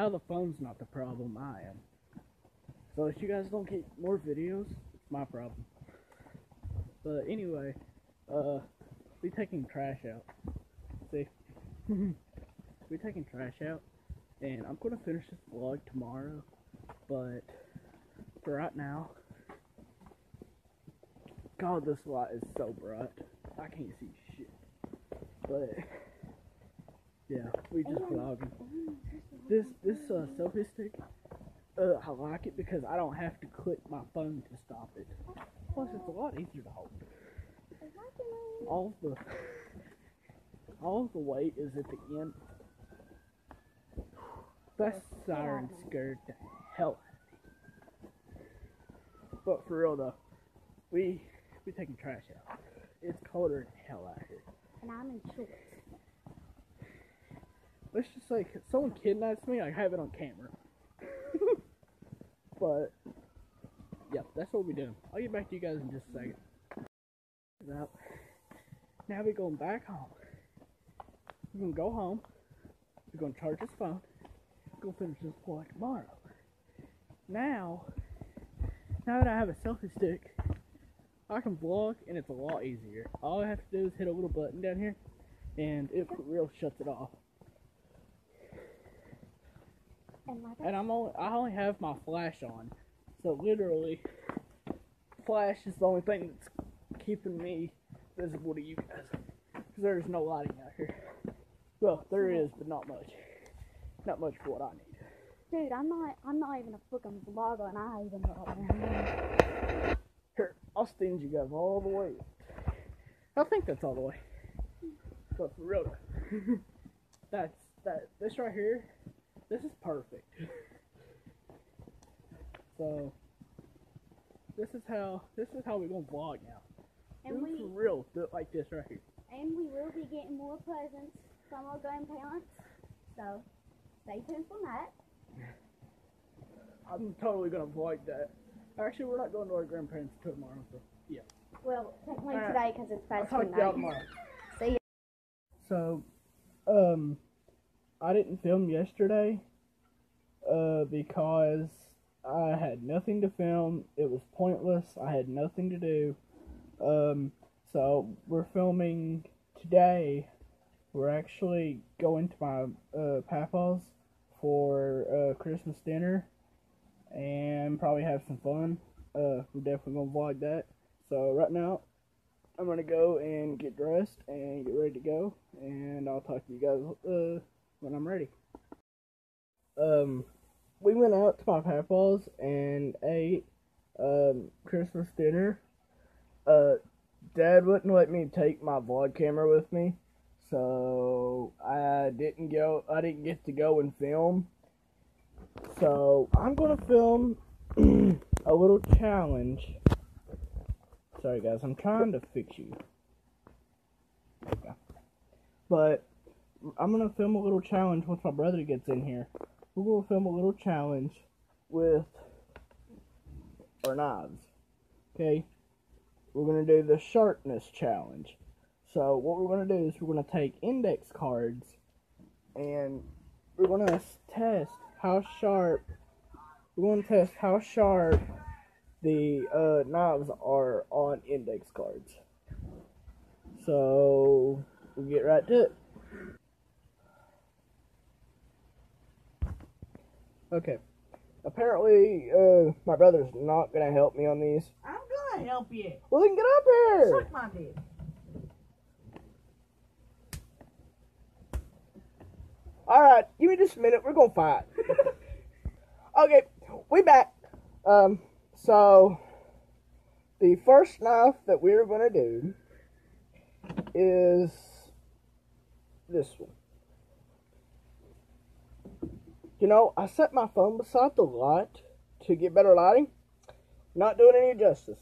Now the phone's not the problem, I am. So if you guys don't get more videos, it's my problem. But anyway, uh, we taking trash out. See? we taking trash out, and I'm gonna finish this vlog tomorrow, but for right now, God, this light is so bright. I can't see shit. But yeah, we just vlogging. This this uh, selfie stick, uh, I like it because I don't have to click my phone to stop it. Plus, it's a lot easier to hold. All the all the weight is at the end. That siren scared the hell out of me. But for real though, we we taking trash out. It's colder than hell out here. And I'm in shorts. Let's just say someone kidnaps me, I have it on camera. but yeah, that's what we're doing. I'll get back to you guys in just a second. Now, now we're going back home. We're gonna go home. We're gonna charge this phone. Gonna finish this vlog tomorrow. Now, now that I have a selfie stick, I can vlog and it's a lot easier. All I have to do is hit a little button down here, and it real shuts it off. And And I'm only I only have my flash on, so literally, flash is the only thing that's keeping me visible to you guys. Because there's no lighting out here. Well, there is, but not much. Not much for what I need. dude, I'm not I'm not even a fucking vlogger and I even know what Here, I'll stand you guys all the way. I think that's all the way. But for real, that's that. This right here, this is perfect. So, this is how this is how we're gonna vlog now. And we for real, do it like this right here. and we will be getting more presents from our grandparents. So stay tuned for that. I'm totally gonna vlog that. Actually, we're not going to our grandparents tomorrow. So yeah, Well, technically today because it's I'll past talk to y'all midnight. tomorrow. See ya. So, um, I didn't film yesterday, uh, because I had nothing to film. It was pointless. I had nothing to do. Um, so we're filming today. We're actually going to my uh, papa's for uh, Christmas dinner and probably have some fun. Uh, we're definitely gonna vlog that. So right now, I'm gonna go and get dressed and get ready to go, and I'll talk to you guys uh, when I'm ready. Um, we went out to my papa's and ate um Christmas dinner. Uh, Dad wouldn't let me take my vlog camera with me, so I didn't go. I didn't get to go and film. So I'm gonna film a little challenge. Sorry guys, I'm trying to fix you. But I'm gonna film a little challenge once my brother gets in here. We're gonna film a little challenge with our knives. Okay? We're gonna do the sharpness challenge. So what we're gonna do is we're gonna take index cards and we're gonna test how sharp we're gonna test how sharp the uh, knives are on index cards. So we'll get right to it. Okay. Apparently, uh, my brother's not gonna help me on these. I'm gonna help you. Well, then get up here. Suck my dick. All right, give me just a minute. We're gonna fight. okay, we back. Um, so the first knife that we're gonna do is this one. You know, I set my phone beside the light to get better lighting. Not doing any justice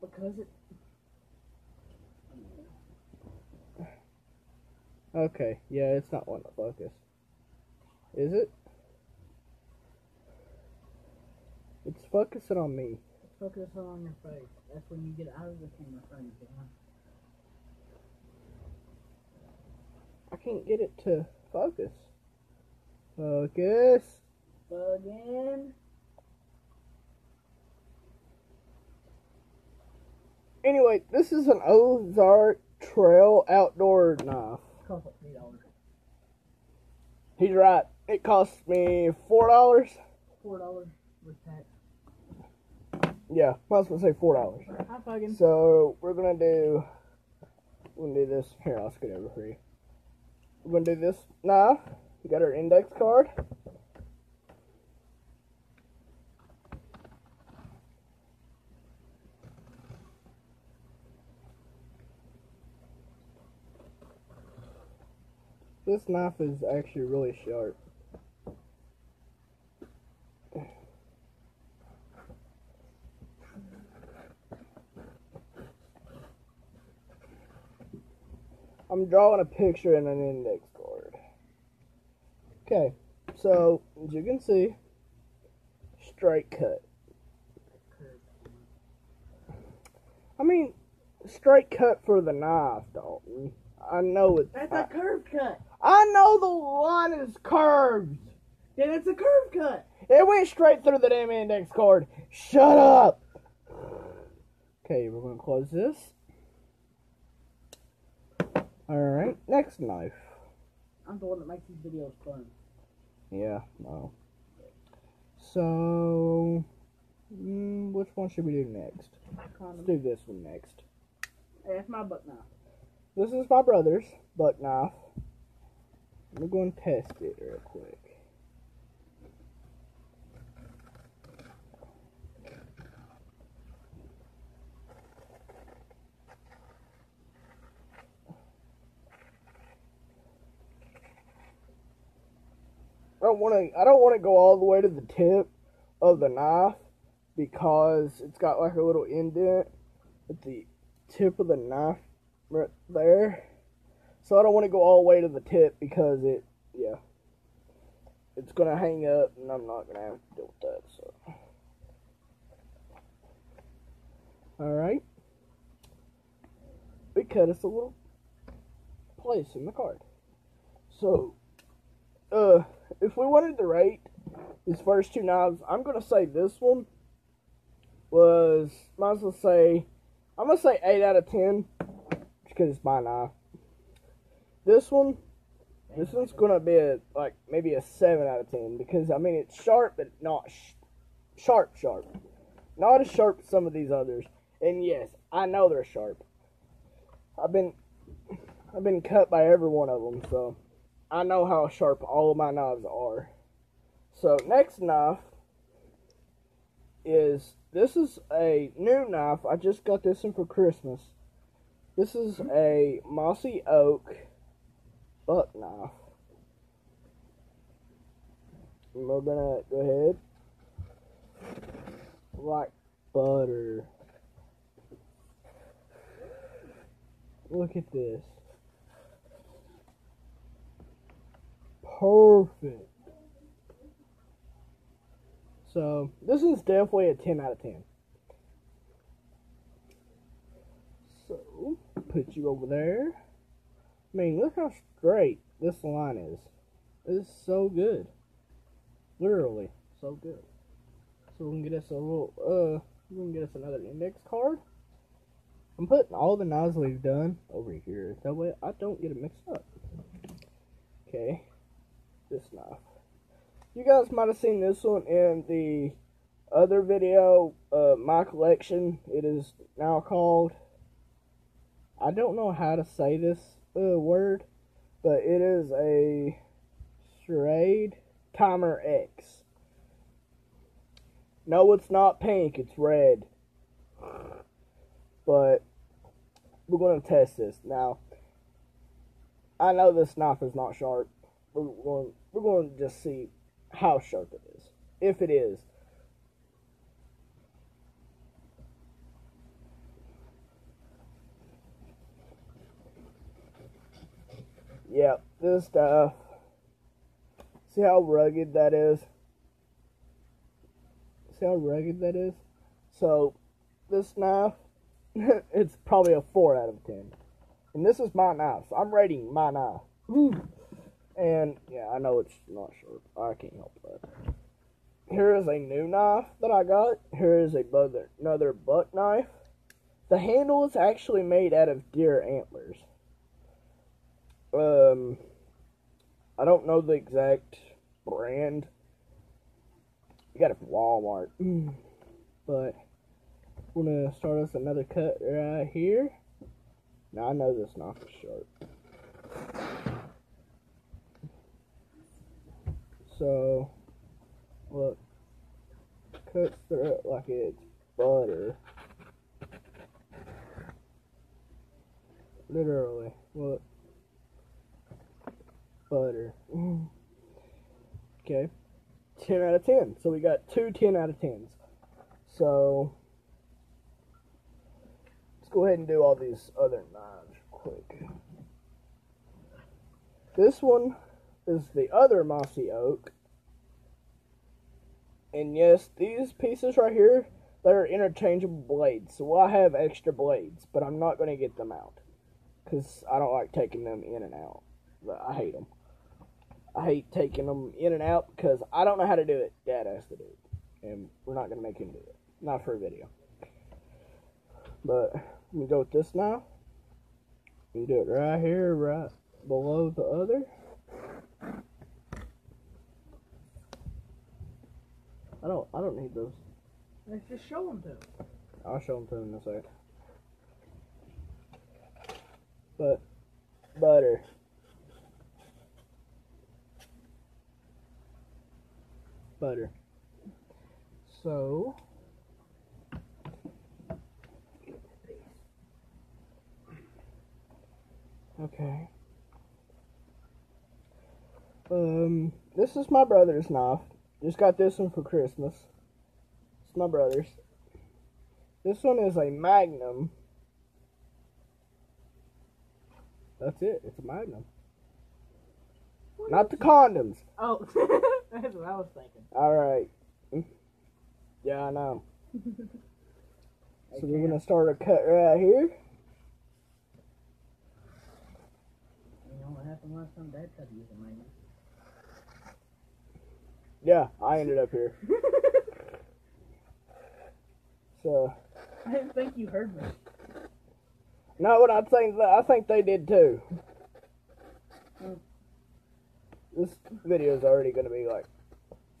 because it. Okay, yeah, it's not one to focus. Is it? It's focusing on me. Focus on your face. That's when you get out of the camera frame. I can't get it to focus. Focus. Again. Anyway, this is an Ozark Trail outdoor knife. Cost like three dollars. He's right. It cost me four dollars. Four dollars with tax. Yeah, might as well say four dollars. So we're gonna do. We're gonna do this. Here, I'll scoot over for you. We're gonna do this knife. We got our index card. This knife is actually really sharp. I'm drawing a picture in an index. Okay, so as you can see, straight cut. I mean, straight cut for the knife, Dalton. I know it. That's I, a curve cut. I know the line is curved. Yeah, that's a curve cut. It went straight through the damn index card. Shut up. Okay, we're gonna close this. Alright, next knife. I'm the one that makes these videos fun. Yeah, no. So, mm, which one should we do next? Let's do this one next. Hey, that's my butt knife. This is my brother's buck knife. We're going to test it real quick. I don't want to. I don't want to go all the way to the tip of the knife because it's got like a little indent at the tip of the knife right there. So I don't want to go all the way to the tip because it, yeah, it's gonna hang up, and I'm not gonna have to deal with that. So, all right, we cut us a little place in the card. So, uh, if we wanted to rate these first two knives, I'm gonna say this one was might as well say I'm gonna say eight out of ten because it's my knife. This one, this one's gonna be a, like maybe a seven out of ten because I mean it's sharp but not sh- sharp sharp, not as sharp as some of these others. And yes, I know they're sharp. I've been I've been cut by every one of them, so I know how sharp all of my knives are. So next knife is this is a new knife. I just got this one for Christmas. This is a mossy oak buck knife. And we're gonna go ahead like butter. Look at this. Perfect. So this is definitely a ten out of ten. So put you over there. I mean, look how straight this line is. It's so good. Literally, so good. So we can get us a little, uh, we can get us another index card. I'm putting all the knives we've done over here. That way I don't get it mixed up. Okay. This knife. You guys might have seen this one in the other video, uh, my collection. It is now called. I don't know how to say this uh, word, but it is a Schrade Timer X. No, it's not pink, it's red. But we're going to test this. Now, I know this knife is not sharp. We're going, we're going to just see how sharp it is. If it is. Yep, this stuff. See how rugged that is? See how rugged that is? So, this knife, it's probably a 4 out of 10. And this is my knife. So I'm rating my knife. And, yeah, I know it's not sharp. I can't help that. Here is a new knife that I got. Here is a another buck knife. The handle is actually made out of deer antlers. Um, I don't know the exact brand. You got it from Walmart. But we're gonna start us another cut right here. Now I know this knife is sharp. So look, cuts through it like it's butter. Literally, look, butter. Okay, 10 out of 10. So we got two 10 out of 10s. So let's go ahead and do all these other knives quick. This one is the other mossy oak. And yes, these pieces right here, they're interchangeable blades. So I have extra blades, but I'm not going to get them out. Because I don't like taking them in and out. I hate them. I hate taking them in and out because I don't know how to do it. Dad has to do it. And we're not going to make him do it. Not for a video. But we go with this now. We do it right here, right below the other. I don't. I don't need those. Let's just show them to him. I'll show them to him in a second. But butter. Butter. So Okay. Um, this is my brother's knife. Just got this one for Christmas. It's my brother's. This one is a Magnum. That's it. It's a Magnum. Not the condoms. Oh, that's what I was thinking. All right. Yeah, I know. So we're gonna start a cut right here. You know what happened last time? Dad tried to use a magnet. Yeah, I ended up here. So I didn't think you heard me. not what I think. I think they did too. Mm. This video is already gonna be like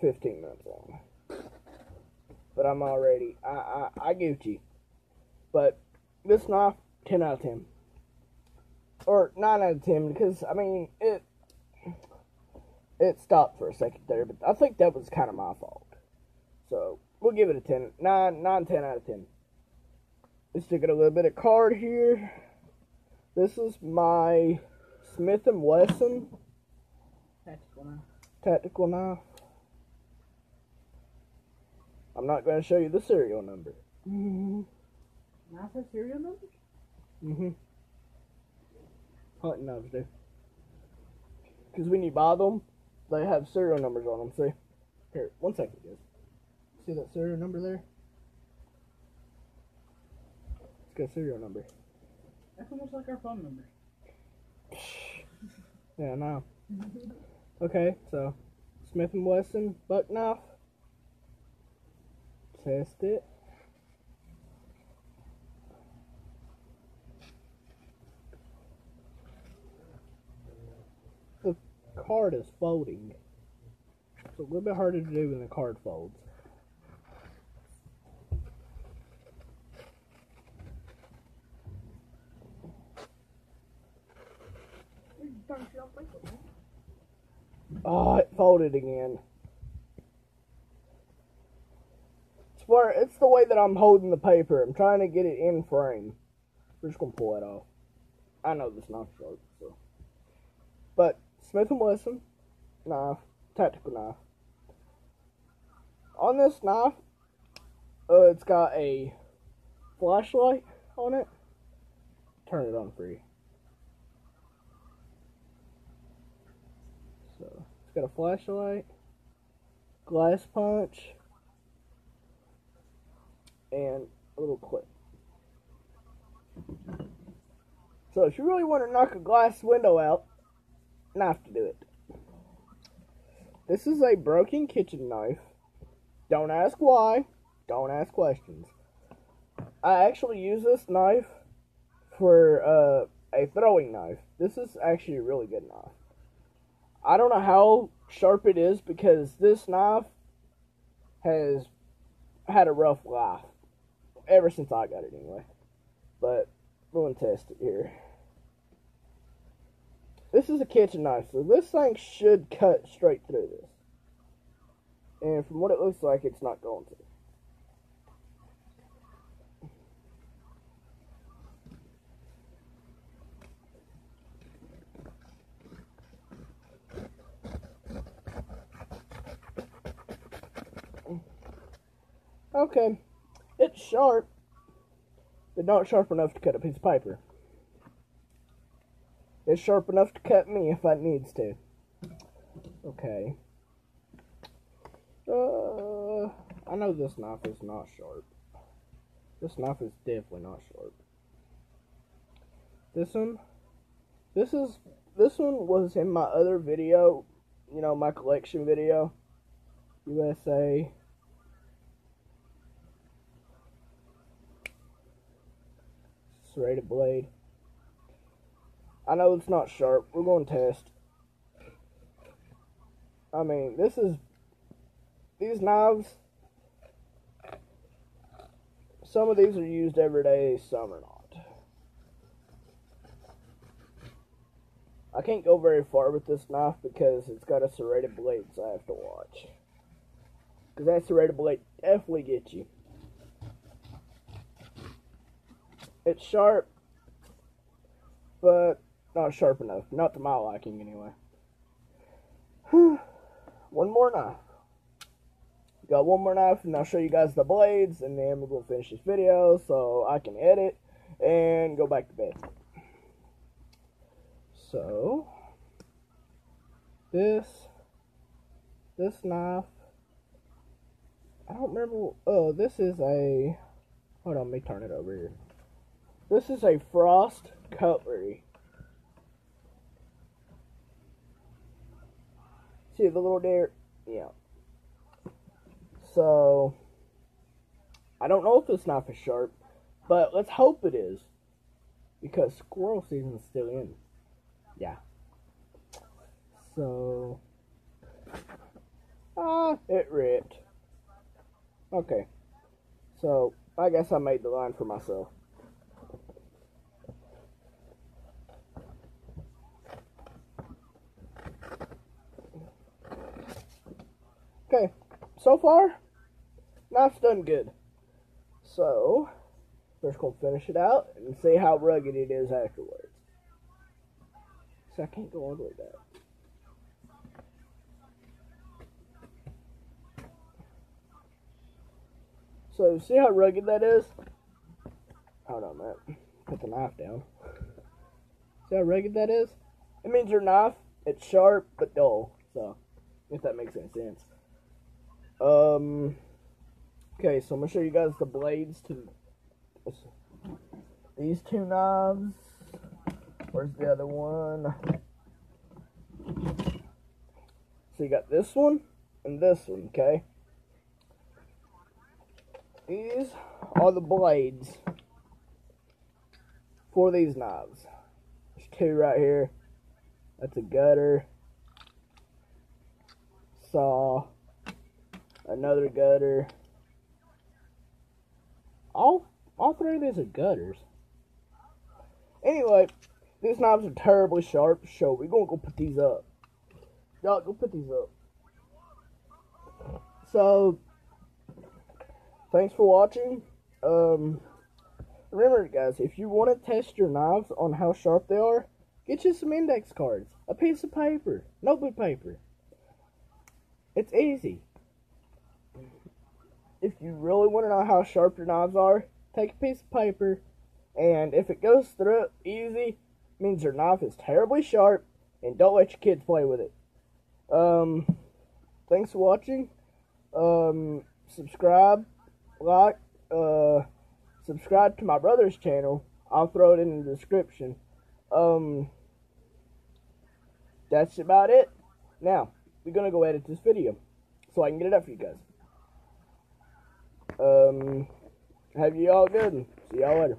15 minutes long. But I'm already I I I Gucci. But this knife 10 out of 10. Or 9 out of 10 because I mean it it stopped for a second there, but I think that was kind of my fault. So we'll give it a 10. 9, 9 10 out of 10. Let's it a little bit of card here. This is my Smith and Wesson Tactical now. tactical knife. I'm not going to show you the serial number. Mm-hmm. Now says serial number? Mm-hmm. Hunting knives do. Because when you buy them, they have serial numbers on them. See? Here, one second, guys. See that serial number there? It's got a serial number. That's almost like our phone number. Yeah, I know. Okay, so Smith and Wesson buck knife. Test it. The card is folding. It's a little bit harder to do when the card folds. Oh, it folded again. It's where it's the way that I'm holding the paper. I'm trying to get it in frame. We're just gonna pull it off. I know this not sharp, so. But Smith and Wesson knife, tactical knife. On this knife, uh, it's got a flashlight on it. Turn it on for you. So it's got a flashlight, glass punch, and a little clip. So if you really want to knock a glass window out, knife to do it. This is a broken kitchen knife. Don't ask why. Don't ask questions. I actually use this knife for uh, a throwing knife. This is actually a really good knife. I don't know how sharp it is because this knife has had a rough life ever since I got it anyway. But we'll test it here. This is a kitchen knife, so this thing should cut straight through this. And from what it looks like, it's not going to. Okay, it's sharp, but not sharp enough to cut a piece of paper. It's sharp enough to cut me if it needs to. Okay. Uh, I know this knife is not sharp. This knife is definitely not sharp. This one, this is, this one was in my other video, you know, my collection video. USA. Serrated blade. I know it's not sharp. We're going to test. I mean, this is these knives. Some of these are used every day, some are not. I can't go very far with this knife because it's got a serrated blade, so I have to watch. Because that serrated blade definitely gets you. It's sharp, but not sharp enough. Not to my liking, anyway. one more knife. Got one more knife, and I'll show you guys the blades, and then we're going to finish this video so I can edit and go back to bed. So, this, this knife, I don't remember, oh, this is a, hold on, let me turn it over here. This is a Frost cutlery. The little deer? Yeah. So, I don't know if this knife is sharp, but let's hope it is. Because squirrel season's still in. Yeah. So, ah, it ripped. Okay. So, I guess I made the line for myself. Okay, so far, knife's done good. So, just gonna finish it out and see how rugged it is afterwards. So I can't go all the way back. So, see how rugged that is? Hold on, Matt. Put the knife down. See how rugged that is? It means your knife, it's sharp but dull. So, if that makes any sense. Um. Okay, so I'm gonna show you guys the blades to these two knives. Where's the other one? So you got this one and this one, okay? These are the blades for these knives. There's two right here. That's a gutter, saw, another gutter. All all three of these are gutters. Anyway, these knives are terribly sharp, so we're gonna go put these up. Y'all go put these up. So thanks for watching. Um remember guys, if you want to test your knives on how sharp they are, get you some index cards, a piece of paper, notebook paper. It's easy if you really want to know how sharp your knives are, take a piece of paper, and if it goes through easy, means your knife is terribly sharp, and don't let your kids play with it. Um, thanks for watching. Um, subscribe, like, uh, subscribe to my brother's channel. I'll throw it in the description. Um, that's about it. Now, we're gonna go edit this video so I can get it up for you guys. Um, have you all good. See y'all later.